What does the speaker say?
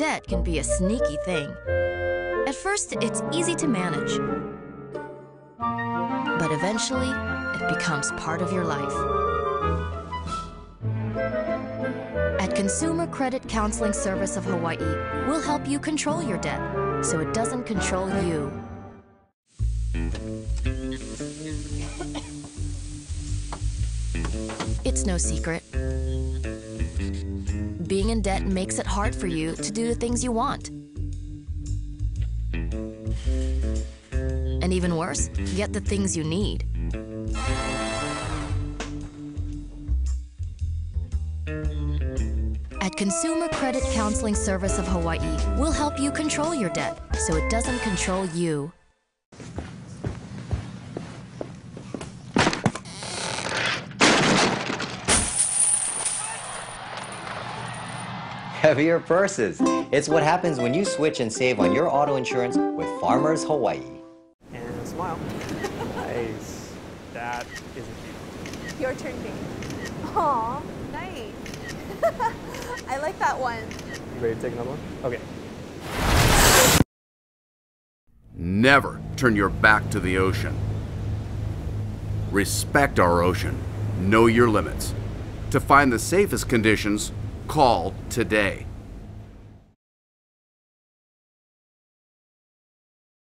debt can be a sneaky thing. At first, it's easy to manage. But eventually, it becomes part of your life. At Consumer Credit Counseling Service of Hawaii, we'll help you control your debt so it doesn't control you. It's no secret. Being in debt makes it hard for you to do the things you want. And even worse, get the things you need. At Consumer Credit Counseling Service of Hawaii, we'll help you control your debt so it doesn't control you. Heavier purses. It's what happens when you switch and save on your auto insurance with Farmers Hawaii. And smile. nice. That is a cute. Your turn, Dave. Aw, nice. I like that one. You ready to take another one? Okay. Never turn your back to the ocean. Respect our ocean. Know your limits. To find the safest conditions, call today.